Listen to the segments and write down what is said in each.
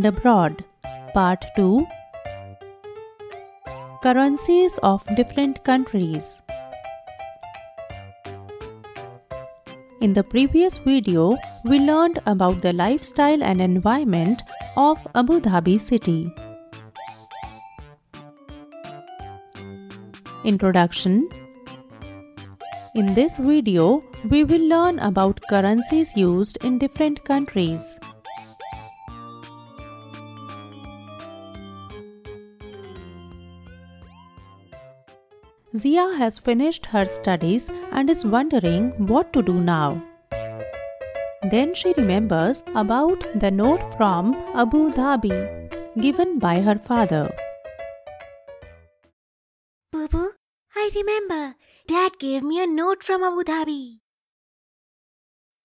and Abroad, Part 2 Currencies of different countries. In the previous video, we learned about the lifestyle and environment of Abu Dhabi city. Introduction In this video, we will learn about currencies used in different countries. Zia has finished her studies and is wondering what to do now. Then she remembers about the note from Abu Dhabi given by her father. Bobo, I remember. Dad gave me a note from Abu Dhabi.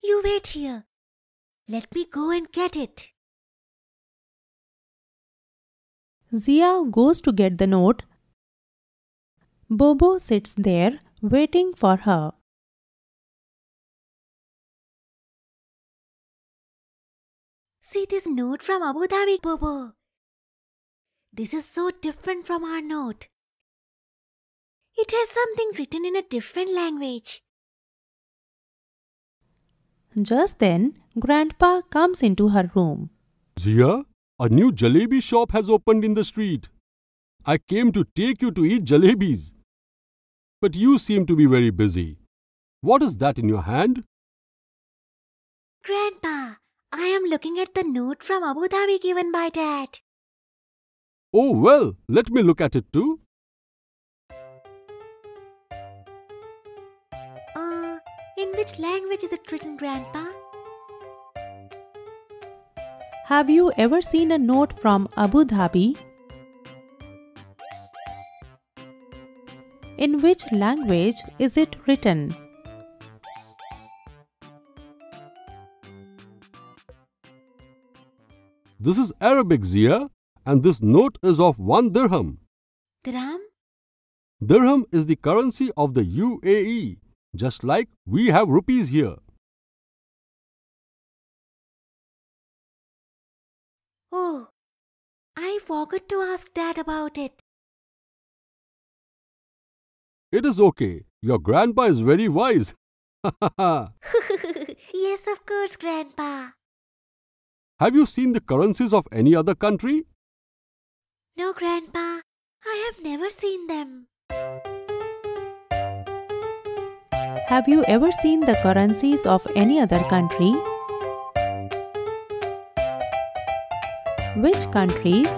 You wait here. Let me go and get it. Zia goes to get the note. Bobo sits there waiting for her. See this note from Abu Dhabi, Bobo. This is so different from our note. It has something written in a different language. Just then, Grandpa comes into her room. Zia, a new jalebi shop has opened in the street. I came to take you to eat jalebis. But you seem to be very busy. What is that in your hand? Grandpa, I am looking at the note from Abu Dhabi given by Dad. Oh, well, let me look at it too. Uh, in which language is it written, Grandpa? Have you ever seen a note from Abu Dhabi? In which language is it written? This is Arabic, Zia, and this note is of one dirham. Dirham? Dirham is the currency of the UAE, just like we have rupees here. Oh, I forgot to ask Dad about it. It is okay. Your grandpa is very wise. yes, of course, Grandpa. have you seen the currencies of any other country? No, Grandpa, I have never seen them. Have you ever seen the currencies of any other country? Which countries?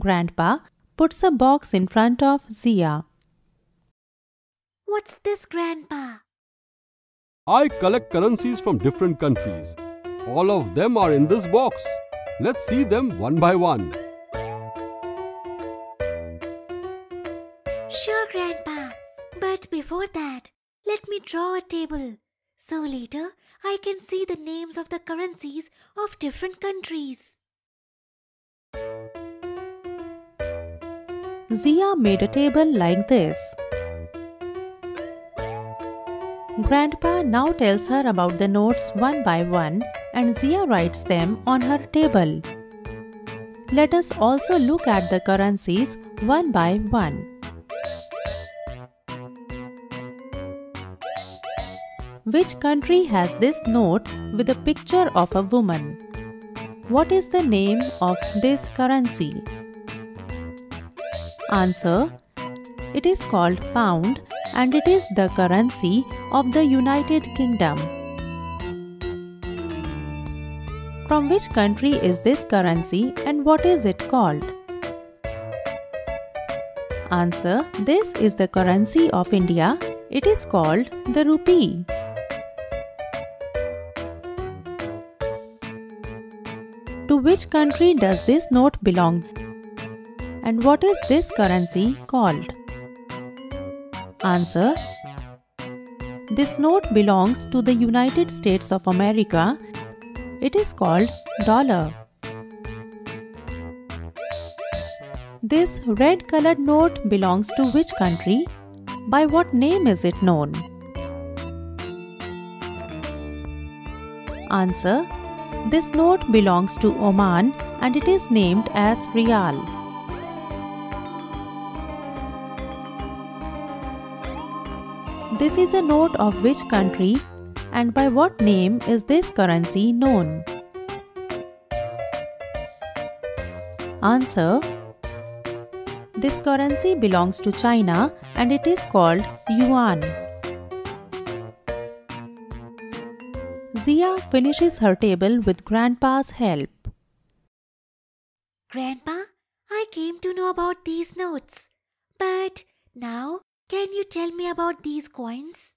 Grandpa puts a box in front of Zia. What's this, Grandpa? I collect currencies from different countries. All of them are in this box. Let's see them one by one. Sure, Grandpa. But before that, let me draw a table. So later, I can see the names of the currencies of different countries. Zia made a table like this. Grandpa now tells her about the notes one by one and Zia writes them on her table. Let us also look at the currencies one by one. Which country has this note with a picture of a woman? What is the name of this currency? Answer It is called pound and it is the currency of the United Kingdom. From which country is this currency and what is it called? Answer This is the currency of India. It is called the rupee. To which country does this note belong? And what is this currency called? Answer This note belongs to the United States of America. It is called dollar. This red colored note belongs to which country? By what name is it known? Answer This note belongs to Oman and it is named as Rial. This is a note of which country and by what name is this currency known? Answer This currency belongs to China and it is called yuan. Zia finishes her table with Grandpa's help. Grandpa, I came to know about these notes. But now, can you tell me about these coins?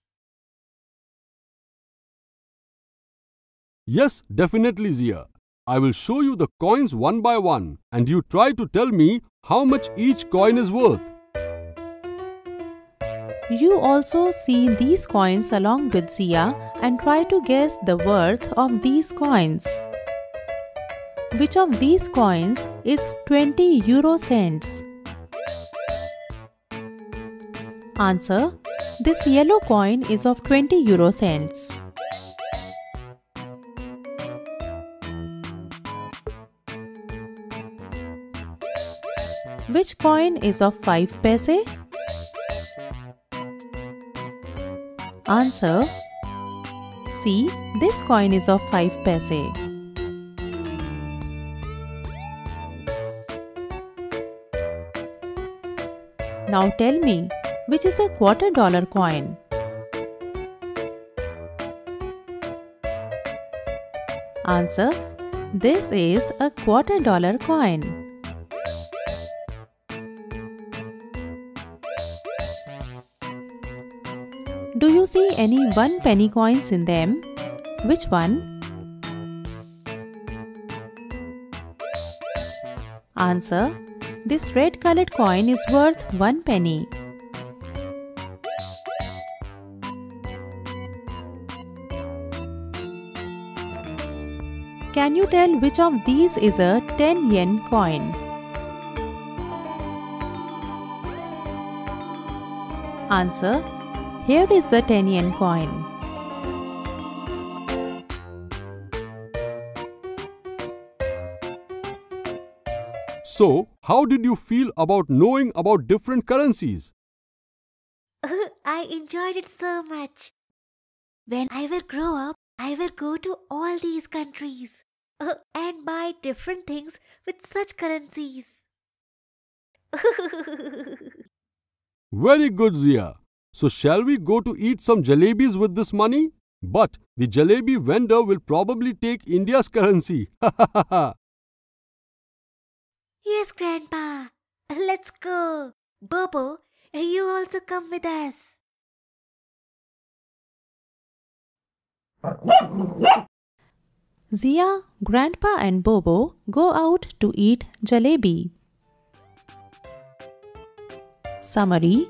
Yes, definitely, Zia. I will show you the coins one by one and you try to tell me how much each coin is worth. You also see these coins along with Zia and try to guess the worth of these coins. Which of these coins is 20 euro cents? Answer This yellow coin is of 20 euro cents. Which coin is of 5 paise? Answer See, this coin is of 5 paise. Now tell me, which is a quarter dollar coin? Answer This is a quarter dollar coin. Do you see any one penny coins in them? Which one? Answer This red colored coin is worth one penny. Tell which of these is a 10 yen coin? Answer Here is the 10 yen coin. So, how did you feel about knowing about different currencies? Oh, I enjoyed it so much. When I will grow up, I will go to all these countries uh, and buy different things with such currencies. Very good, Zia. So, shall we go to eat some jalebis with this money? But the jalebi vendor will probably take India's currency. yes, Grandpa. Let's go. Bobo, you also come with us. Zia, Grandpa, and Bobo go out to eat jalebi. Summary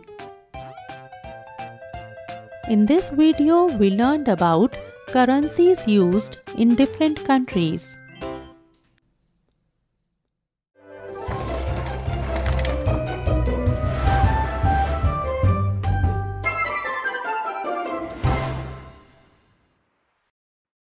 In this video, we learned about currencies used in different countries.